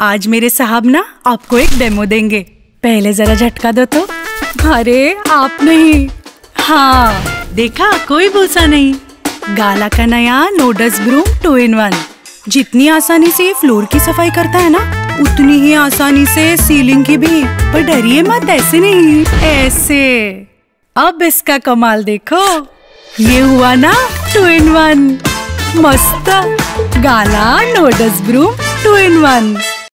आज मेरे साहब ना आपको एक डेमो देंगे। पहले जरा झटका दो तो। अरे आप नहीं। हाँ देखा कोई भूसा नहीं। गाला का नया no dust broom two in one जितनी आसानी से फ्लोर की सफ़ाई करता है ना उतनी ही आसानी से सीलिंग की भी। पर डरिए मत ऐसे नहीं ऐसे। अब इसका कमाल देखो। ये हुआ ना टू इन वन मस्त। Gala no dust broom two in one